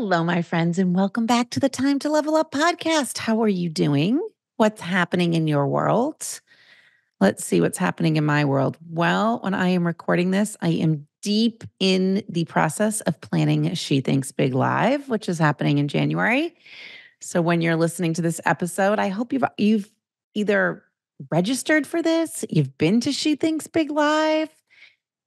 Hello, my friends, and welcome back to the Time to Level Up podcast. How are you doing? What's happening in your world? Let's see what's happening in my world. Well, when I am recording this, I am deep in the process of planning She Thinks Big Live, which is happening in January. So when you're listening to this episode, I hope you've you've either registered for this, you've been to She Thinks Big Live,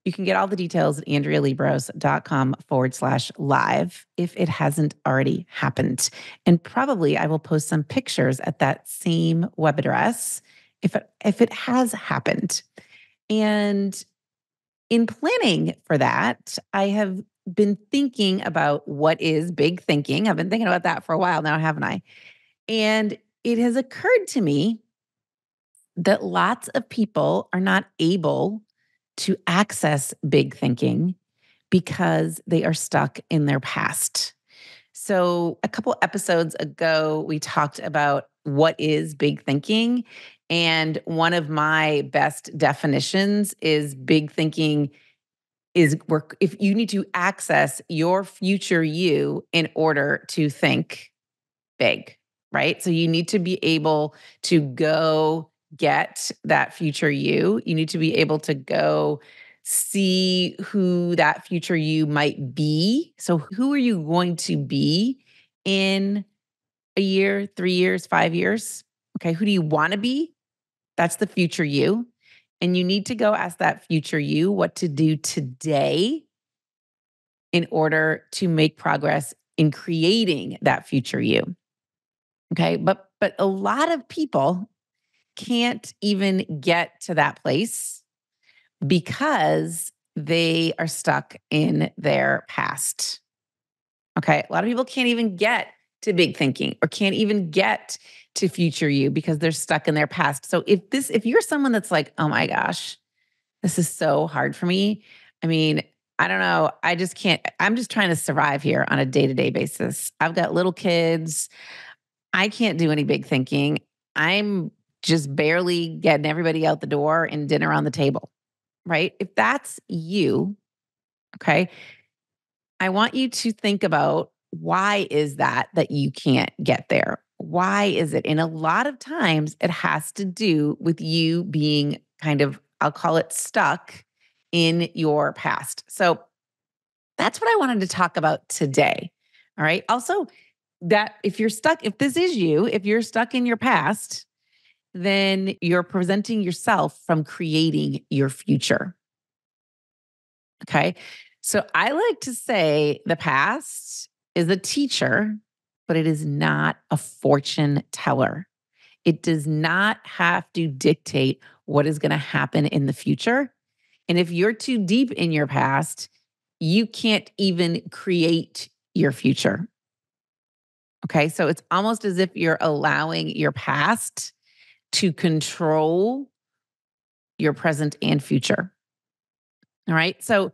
you can get all the details at AndreaLiebross.com forward slash live if it hasn't already happened. And probably I will post some pictures at that same web address if it, if it has happened. And in planning for that, I have been thinking about what is big thinking. I've been thinking about that for a while now, haven't I? And it has occurred to me that lots of people are not able to access big thinking because they are stuck in their past. So, a couple episodes ago, we talked about what is big thinking. And one of my best definitions is big thinking is work if you need to access your future you in order to think big, right? So, you need to be able to go get that future you. You need to be able to go see who that future you might be. So, who are you going to be in a year, three years, five years? Okay. Who do you want to be? That's the future you. And you need to go ask that future you what to do today in order to make progress in creating that future you. Okay. But, but a lot of people can't even get to that place because they are stuck in their past. Okay. A lot of people can't even get to big thinking or can't even get to future you because they're stuck in their past. So if this, if you're someone that's like, oh my gosh, this is so hard for me. I mean, I don't know. I just can't, I'm just trying to survive here on a day to day basis. I've got little kids. I can't do any big thinking. I'm just barely getting everybody out the door and dinner on the table, right? If that's you, okay, I want you to think about why is that that you can't get there? Why is it? And a lot of times it has to do with you being kind of, I'll call it stuck in your past. So that's what I wanted to talk about today. All right. Also, that if you're stuck, if this is you, if you're stuck in your past, then you're preventing yourself from creating your future. Okay. So I like to say the past is a teacher, but it is not a fortune teller. It does not have to dictate what is going to happen in the future. And if you're too deep in your past, you can't even create your future. Okay. So it's almost as if you're allowing your past to control your present and future. All right. So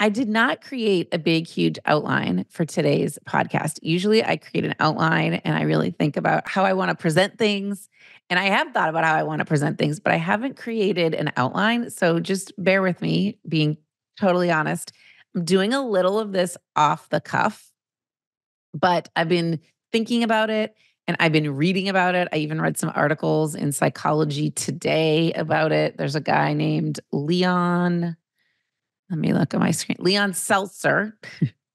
I did not create a big, huge outline for today's podcast. Usually I create an outline and I really think about how I want to present things. And I have thought about how I want to present things, but I haven't created an outline. So just bear with me, being totally honest. I'm doing a little of this off the cuff, but I've been thinking about it and I've been reading about it. I even read some articles in Psychology Today about it. There's a guy named Leon. Let me look at my screen. Leon Seltzer,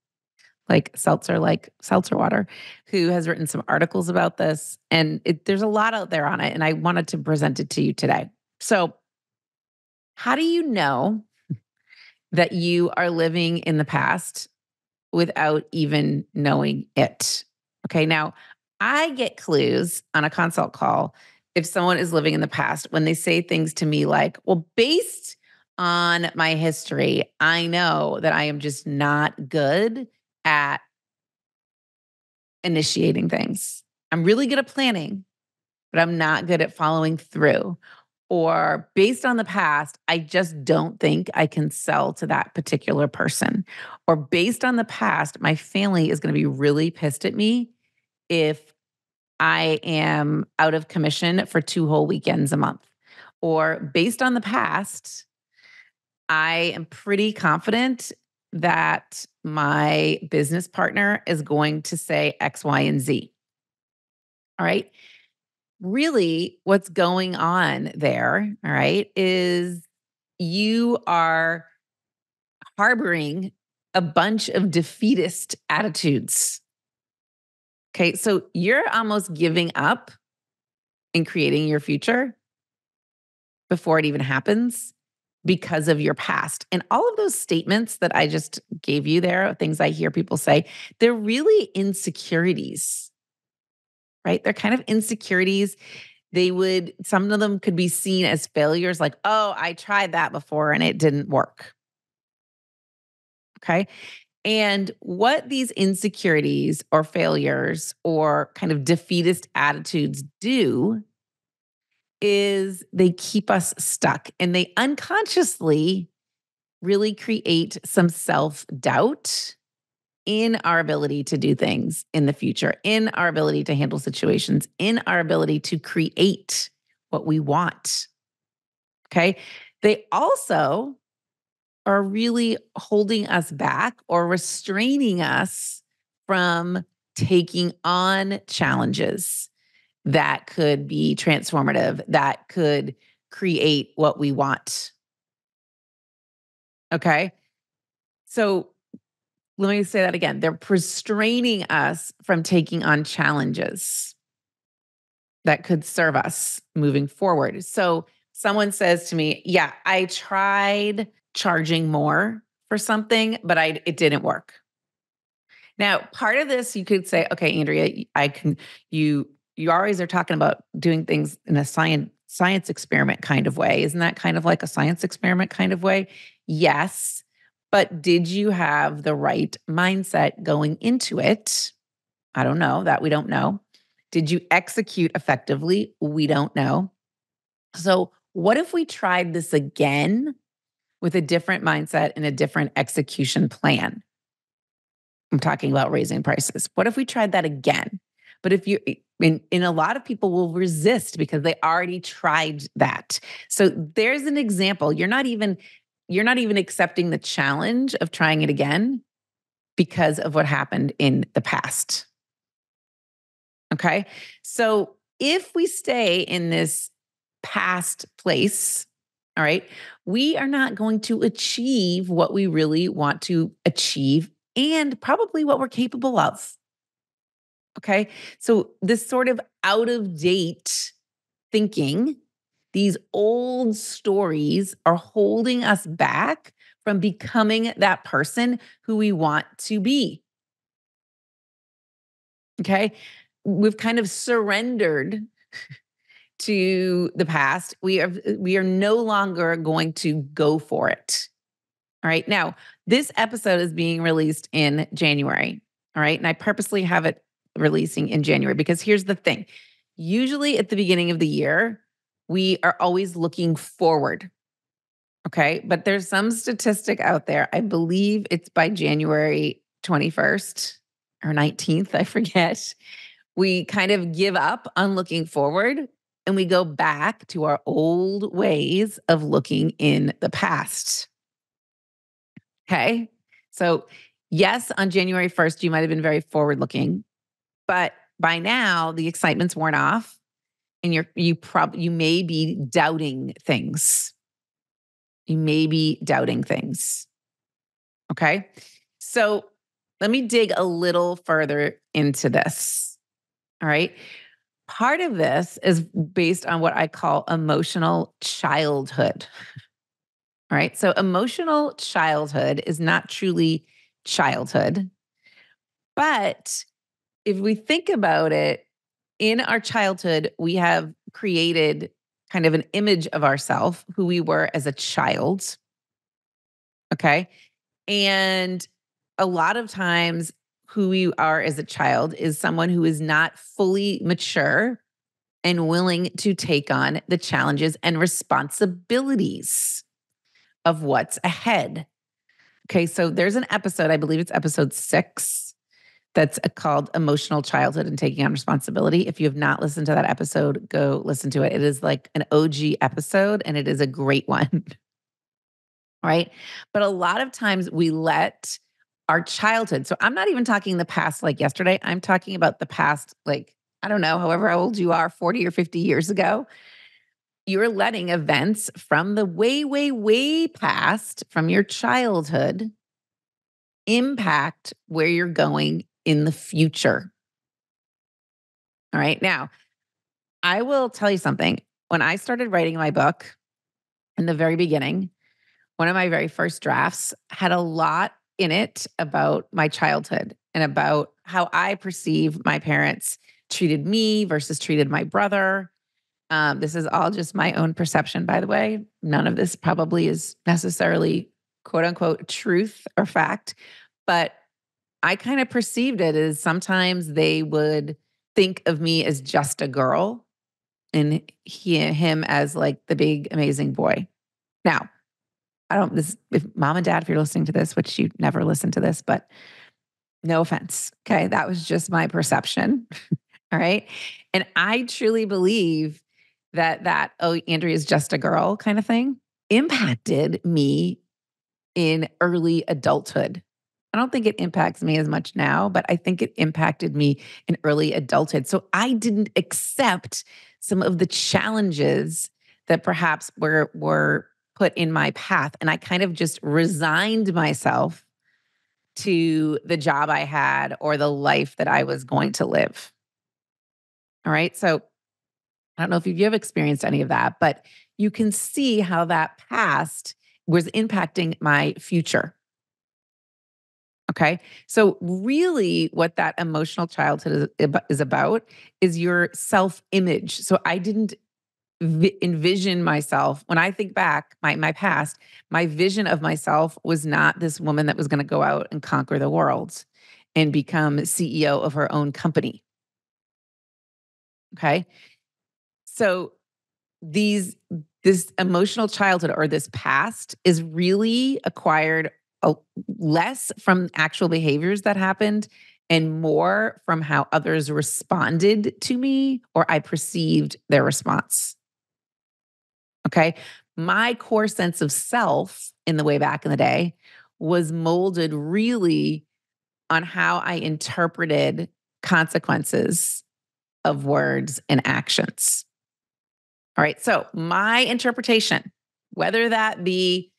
like seltzer, like seltzer water, who has written some articles about this. And it, there's a lot out there on it. And I wanted to present it to you today. So, how do you know that you are living in the past without even knowing it? Okay. Now, I get clues on a consult call if someone is living in the past when they say things to me like, well, based on my history, I know that I am just not good at initiating things. I'm really good at planning, but I'm not good at following through. Or based on the past, I just don't think I can sell to that particular person. Or based on the past, my family is going to be really pissed at me if I am out of commission for two whole weekends a month. Or based on the past, I am pretty confident that my business partner is going to say X, Y, and Z. All right. Really, what's going on there, all right, is you are harboring a bunch of defeatist attitudes. Okay. So you're almost giving up in creating your future before it even happens because of your past. And all of those statements that I just gave you there, things I hear people say, they're really insecurities, right? They're kind of insecurities. They would, some of them could be seen as failures, like, oh, I tried that before and it didn't work. Okay. And what these insecurities or failures or kind of defeatist attitudes do is they keep us stuck and they unconsciously really create some self doubt in our ability to do things in the future, in our ability to handle situations, in our ability to create what we want. Okay. They also are really holding us back or restraining us from taking on challenges that could be transformative, that could create what we want. Okay. So let me say that again. They're restraining us from taking on challenges that could serve us moving forward. So someone says to me, Yeah, I tried charging more for something, but I it didn't work. Now, part of this you could say, okay, Andrea, I can you you always are talking about doing things in a science science experiment kind of way. Isn't that kind of like a science experiment kind of way? Yes. But did you have the right mindset going into it? I don't know. That we don't know. Did you execute effectively? We don't know. So, what if we tried this again with a different mindset and a different execution plan? I'm talking about raising prices. What if we tried that again? But if you, and, and a lot of people will resist because they already tried that. So there's an example. You're not even, you're not even accepting the challenge of trying it again because of what happened in the past. Okay. So if we stay in this past place, all right, we are not going to achieve what we really want to achieve and probably what we're capable of. Okay. So, this sort of out of date thinking, these old stories are holding us back from becoming that person who we want to be. Okay. We've kind of surrendered to the past. We are we are no longer going to go for it. All right. Now, this episode is being released in January. All right. And I purposely have it releasing in January because here's the thing usually at the beginning of the year, we are always looking forward. Okay. But there's some statistic out there. I believe it's by January 21st or 19th. I forget. We kind of give up on looking forward and we go back to our old ways of looking in the past. Okay. So, yes, on January 1st, you might have been very forward looking. But by now, the excitement's worn off and you're you probably you may be doubting things. You may be doubting things. Okay? So, let me dig a little further into this. All right? Part of this is based on what I call emotional childhood. All right? So, emotional childhood is not truly childhood, but if we think about it, in our childhood, we have created kind of an image of ourselves, who we were as a child. Okay. And a lot of times, who we are as a child is someone who is not fully mature and willing to take on the challenges and responsibilities of what's ahead. Okay, so there's an episode, I believe it's episode six that's uh, called Emotional Childhood and Taking on Responsibility. If you have not listened to that episode, go listen to it. It is like an OG episode and it is a great one. right? But a lot of times we let our childhood, so I'm not even talking the past like yesterday, I'm talking about the past, like, I don't know, however old you are, 40 or 50 years ago. You're letting events from the way, way, way past, from your childhood, impact where you're going in the future. All right. Now, I will tell you something. When I started writing my book in the very beginning, one of my very first drafts had a lot in it about my childhood and about how I perceive my parents treated me versus treated my brother. Um, this is all just my own perception, by the way. None of this probably is necessarily quote unquote truth or fact, but I kind of perceived it as sometimes they would think of me as just a girl and he, him as like the big amazing boy. Now, I don't this if mom and dad if you're listening to this, which you never listen to this, but no offense. Okay, that was just my perception. All right? And I truly believe that that oh Andrea is just a girl kind of thing impacted me in early adulthood. I don't think it impacts me as much now, but I think it impacted me in early adulthood. So I didn't accept some of the challenges that perhaps were were put in my path and I kind of just resigned myself to the job I had or the life that I was going to live. All right? So I don't know if you've experienced any of that, but you can see how that past was impacting my future. Okay. So, really, what that emotional childhood is, is about is your self image. So, I didn't v- envision myself when I think back my my past, my vision of myself was not this woman that was going to go out and conquer the world and become CEO of her own company. Okay? So, these this emotional childhood or this past is really acquired less from actual behaviors that happened and more from how others responded to me or I perceived their response. Okay. My core sense of self in the way back in the day was molded really on how I interpreted consequences of words and actions. All right. So, my interpretation, whether that be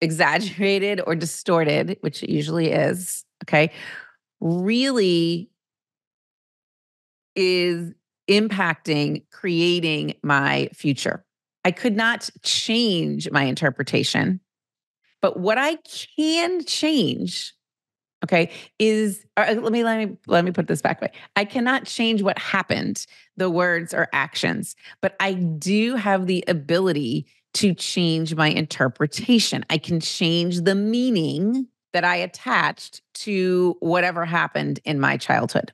exaggerated or distorted, which it usually is, okay, really is impacting creating my future. I could not change my interpretation, but what I can change okay is uh, let me let me let me put this back way i cannot change what happened the words or actions but i do have the ability to change my interpretation. I can change the meaning that I attached to whatever happened in my childhood.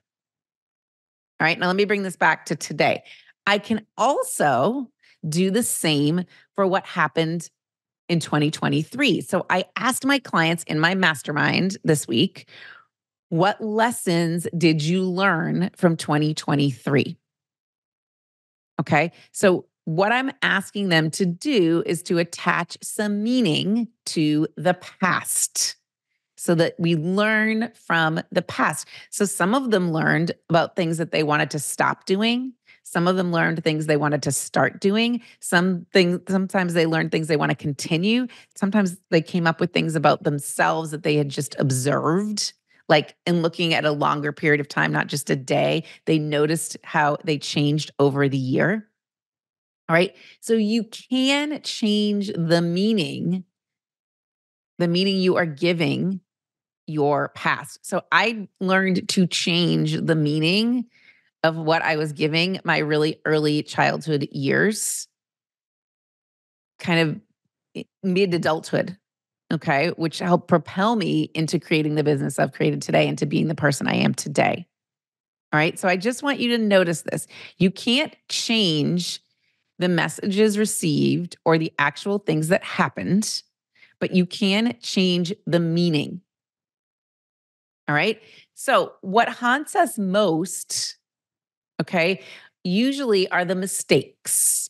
All right, now let me bring this back to today. I can also do the same for what happened in 2023. So I asked my clients in my mastermind this week, what lessons did you learn from 2023? Okay. So what I'm asking them to do is to attach some meaning to the past so that we learn from the past. So some of them learned about things that they wanted to stop doing. Some of them learned things they wanted to start doing. Some things sometimes they learned things they want to continue. Sometimes they came up with things about themselves that they had just observed like in looking at a longer period of time, not just a day, they noticed how they changed over the year. All right. So you can change the meaning, the meaning you are giving your past. So I learned to change the meaning of what I was giving my really early childhood years, kind of eh, mid adulthood. Okay. Which helped propel me into creating the business I've created today and to being the person I am today. All right. So I just want you to notice this. You can't change the messages received or the actual things that happened, but you can change the meaning. All right. So, what haunts us most, okay, usually are the mistakes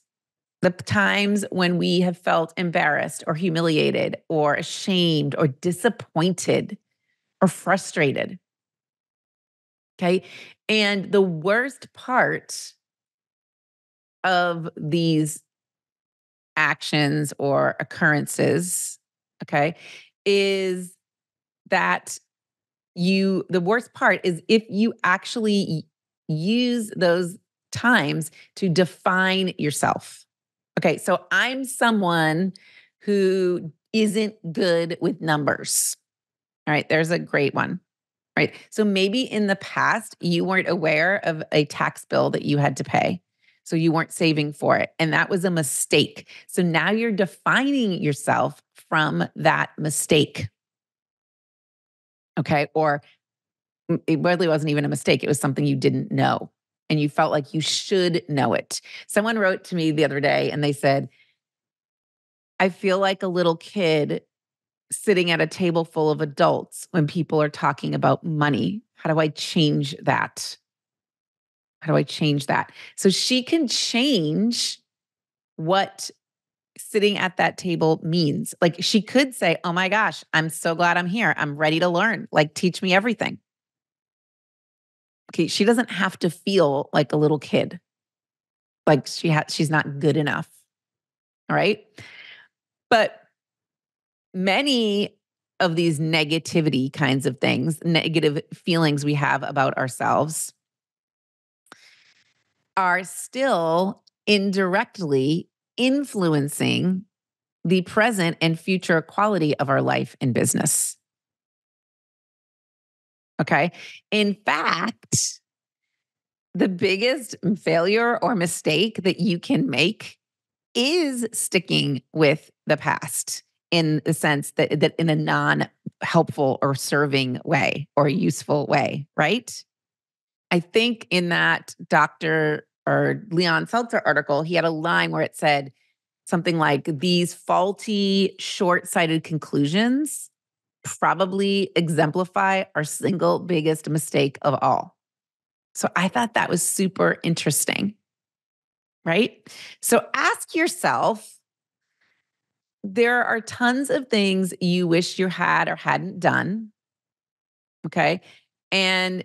the times when we have felt embarrassed or humiliated or ashamed or disappointed or frustrated. Okay. And the worst part of these actions or occurrences, okay, is that you, the worst part is if you actually use those times to define yourself. Okay, so I'm someone who isn't good with numbers. All right, there's a great one. Right. So maybe in the past, you weren't aware of a tax bill that you had to pay. So you weren't saving for it. And that was a mistake. So now you're defining yourself from that mistake. Okay. Or it really wasn't even a mistake, it was something you didn't know and you felt like you should know it. Someone wrote to me the other day and they said, I feel like a little kid sitting at a table full of adults when people are talking about money. How do I change that? How do I change that? So she can change what sitting at that table means. Like she could say, Oh my gosh, I'm so glad I'm here. I'm ready to learn. Like, teach me everything. Okay. She doesn't have to feel like a little kid. Like she has, she's not good enough. All right. But many of these negativity kinds of things, negative feelings we have about ourselves, are still indirectly influencing the present and future quality of our life and business. Okay. In fact, the biggest failure or mistake that you can make is sticking with the past in the sense that, that in a non helpful or serving way or useful way, right? I think in that Dr. or Leon Seltzer article, he had a line where it said something like, These faulty, short sighted conclusions probably exemplify our single biggest mistake of all. So I thought that was super interesting. Right? So ask yourself there are tons of things you wish you had or hadn't done. Okay. And,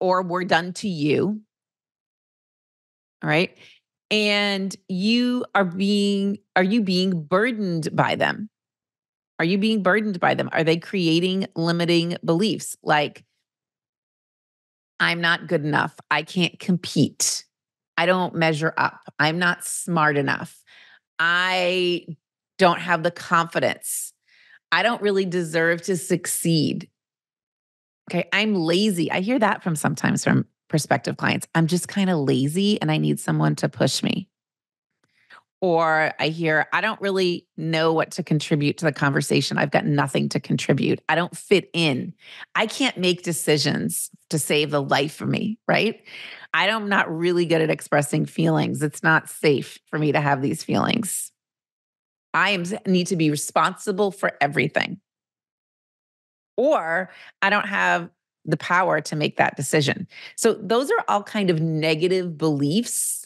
or were done to you. All right. And you are being, are you being burdened by them? Are you being burdened by them? Are they creating limiting beliefs like, I'm not good enough. I can't compete. I don't measure up. I'm not smart enough. I don't have the confidence. I don't really deserve to succeed. Okay. I'm lazy. I hear that from sometimes from prospective clients. I'm just kind of lazy and I need someone to push me. Or I hear, I don't really know what to contribute to the conversation. I've got nothing to contribute. I don't fit in. I can't make decisions to save the life for me, right? I am not really good at expressing feelings. It's not safe for me to have these feelings. I am need to be responsible for everything. Or I don't have the power to make that decision. So those are all kind of negative beliefs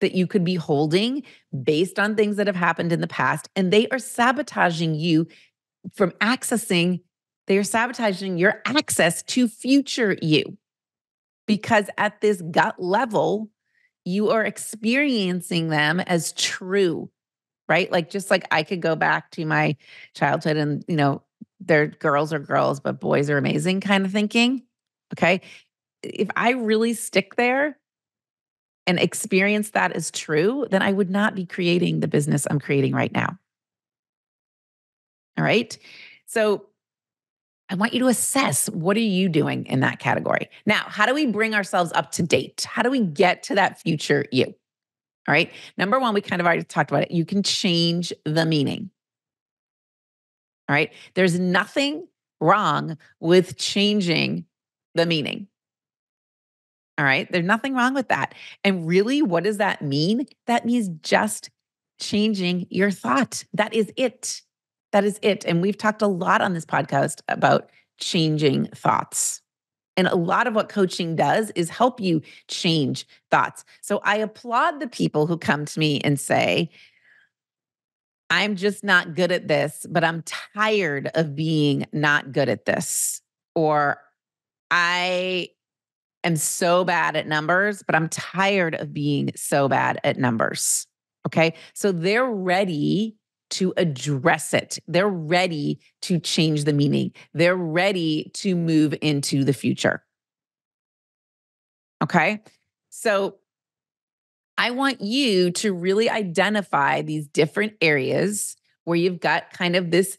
that you could be holding based on things that have happened in the past and they are sabotaging you from accessing they are sabotaging your access to future you. Because at this gut level, you are experiencing them as true right? Like just like I could go back to my childhood and, you know, they're girls are girls, but boys are amazing kind of thinking. Okay. If I really stick there and experience that as true, then I would not be creating the business I'm creating right now. All right. So I want you to assess what are you doing in that category? Now, how do we bring ourselves up to date? How do we get to that future you? All right. Number one, we kind of already talked about it. You can change the meaning. All right. There's nothing wrong with changing the meaning. All right. There's nothing wrong with that. And really, what does that mean? That means just changing your thought. That is it. That is it. And we've talked a lot on this podcast about changing thoughts. And a lot of what coaching does is help you change thoughts. So I applaud the people who come to me and say, I'm just not good at this, but I'm tired of being not good at this. Or I am so bad at numbers, but I'm tired of being so bad at numbers. Okay. So they're ready to address it. They're ready to change the meaning. They're ready to move into the future. Okay. So I want you to really identify these different areas where you've got kind of this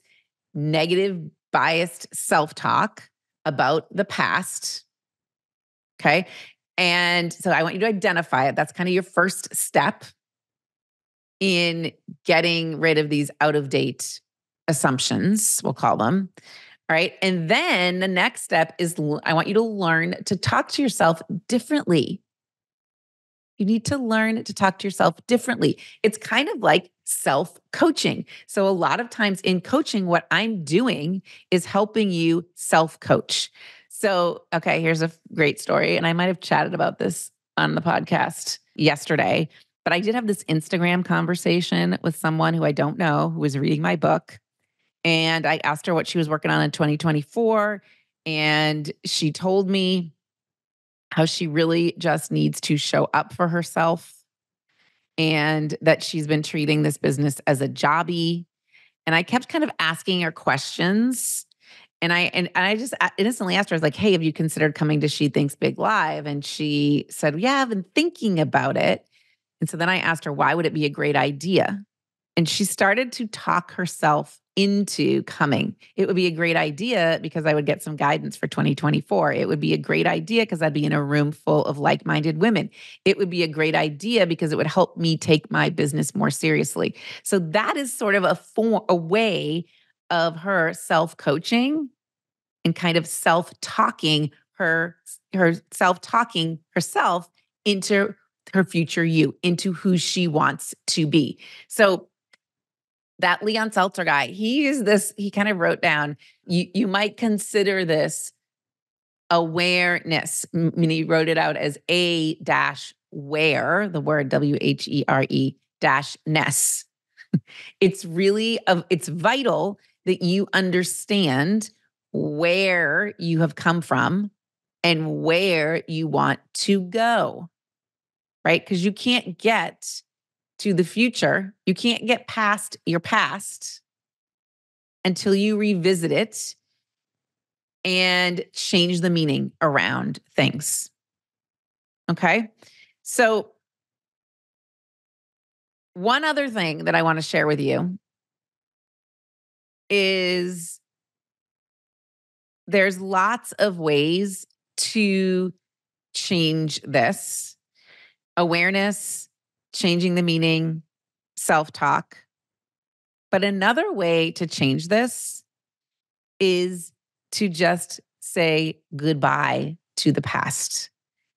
negative, biased self talk about the past. Okay. And so I want you to identify it. That's kind of your first step in getting rid of these out of date assumptions, we'll call them. All right. And then the next step is I want you to learn to talk to yourself differently. You need to learn to talk to yourself differently. It's kind of like self coaching. So, a lot of times in coaching, what I'm doing is helping you self coach. So, okay, here's a great story. And I might have chatted about this on the podcast yesterday, but I did have this Instagram conversation with someone who I don't know who was reading my book. And I asked her what she was working on in 2024. And she told me how she really just needs to show up for herself and that she's been treating this business as a jobby. And I kept kind of asking her questions. And I and, I just uh, innocently asked her, I was like, hey, have you considered coming to She Thinks Big Live? And she said, Yeah, I've been thinking about it. And so then I asked her, why would it be a great idea? And she started to talk herself into coming. It would be a great idea because I would get some guidance for 2024. It would be a great idea because I'd be in a room full of like minded women. It would be a great idea because it would help me take my business more seriously. So that is sort of a, form, a way of her self coaching and kind of self talking her her self talking herself into her future you into who she wants to be. So that Leon Seltzer guy, he is this, he kind of wrote down, you, you might consider this awareness. I mean, he wrote it out as a dash where, the word W H E R E dash ness. it's really of it's vital that you understand where you have come from and where you want to go. Right? Because you can't get to the future. You can't get past your past until you revisit it and change the meaning around things. Okay. So, one other thing that I want to share with you is there's lots of ways to change this awareness changing the meaning, self talk. But another way to change this is to just say goodbye to the past,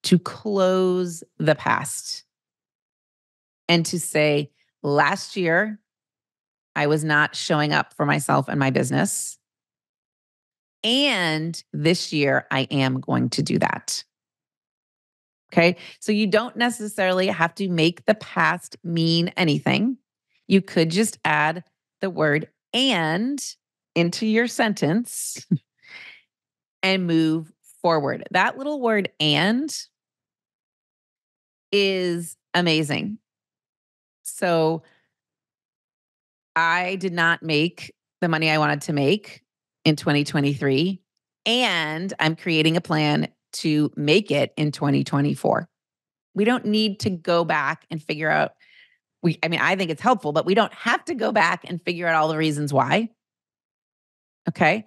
to close the past, and to say, last year, I was not showing up for myself and my business. And this year, I am going to do that. Okay. So you don't necessarily have to make the past mean anything. You could just add the word and into your sentence and move forward. That little word and is amazing. So I did not make the money I wanted to make in 2023. And I'm creating a plan to make it in 2024. We don't need to go back and figure out we I mean I think it's helpful, but we don't have to go back and figure out all the reasons why. Okay?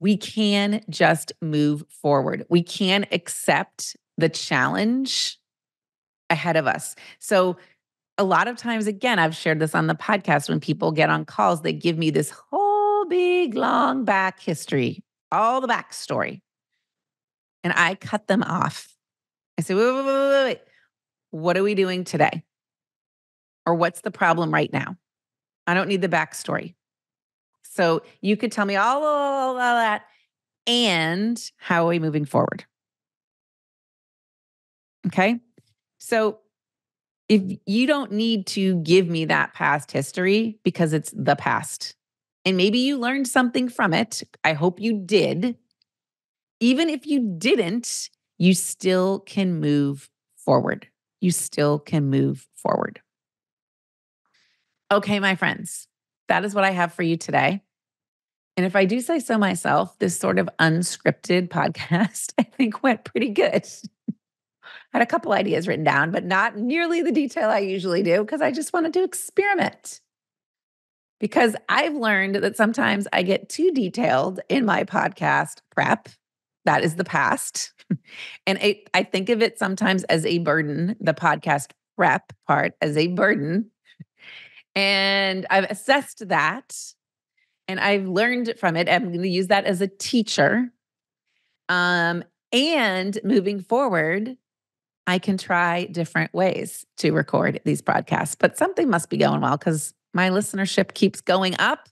We can just move forward. We can accept the challenge ahead of us. So a lot of times again I've shared this on the podcast when people get on calls they give me this whole big long back history, all the backstory and I cut them off. I say, wait, wait, wait, wait, wait. What are we doing today? Or what's the problem right now? I don't need the backstory. So you could tell me all, all, all that. And how are we moving forward? Okay. So if you don't need to give me that past history because it's the past, and maybe you learned something from it, I hope you did. Even if you didn't, you still can move forward. You still can move forward. Okay, my friends, that is what I have for you today. And if I do say so myself, this sort of unscripted podcast, I think went pretty good. Had a couple ideas written down, but not nearly the detail I usually do because I just wanted to experiment. Because I've learned that sometimes I get too detailed in my podcast prep. That is the past. and it, I think of it sometimes as a burden, the podcast prep part as a burden. And I've assessed that and I've learned from it. I'm going to use that as a teacher. Um, and moving forward, I can try different ways to record these broadcasts, but something must be going well because my listenership keeps going up.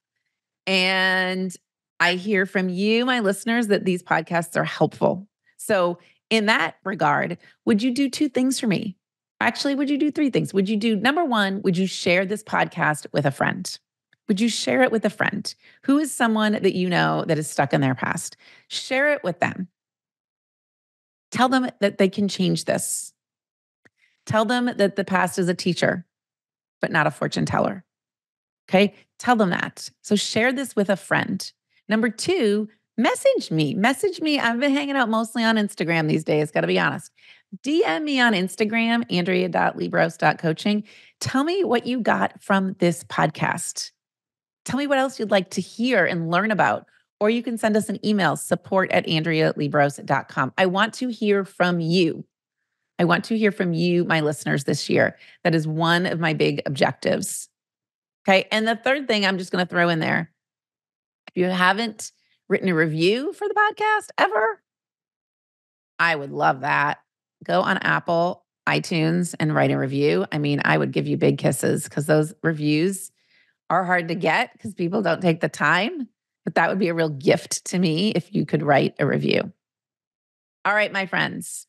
And I hear from you, my listeners, that these podcasts are helpful. So, in that regard, would you do two things for me? Actually, would you do three things? Would you do number one, would you share this podcast with a friend? Would you share it with a friend? Who is someone that you know that is stuck in their past? Share it with them. Tell them that they can change this. Tell them that the past is a teacher, but not a fortune teller. Okay. Tell them that. So share this with a friend. Number two, message me. Message me. I've been hanging out mostly on Instagram these days, got to be honest. DM me on Instagram, andrea.liebross.coaching. Tell me what you got from this podcast. Tell me what else you'd like to hear and learn about or you can send us an email support at andrealiebross.com. I want to hear from you. I want to hear from you, my listeners, this year. That is one of my big objectives. Okay. And the third thing I'm just going to throw in there if you haven't written a review for the podcast ever, I would love that. Go on Apple, iTunes, and write a review. I mean, I would give you big kisses because those reviews are hard to get because people don't take the time but that would be a real gift to me if you could write a review. All right, my friends.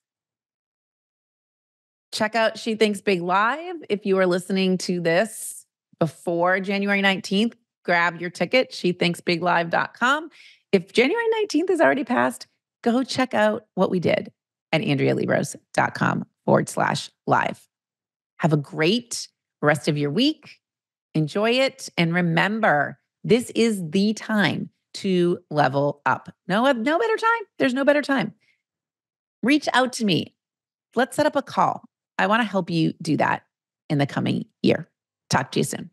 Check out She Thinks Big Live. If you are listening to this before January 19th, grab your ticket, shethinksbiglive.com. If January 19th is already passed, go check out what we did at andrealiebross.com forward slash live. Have a great rest of your week. Enjoy it. And remember, this is the time to level up. No, uh, no better time. There's no better time. Reach out to me. Let's set up a call. I want to help you do that in the coming year. Talk to you soon.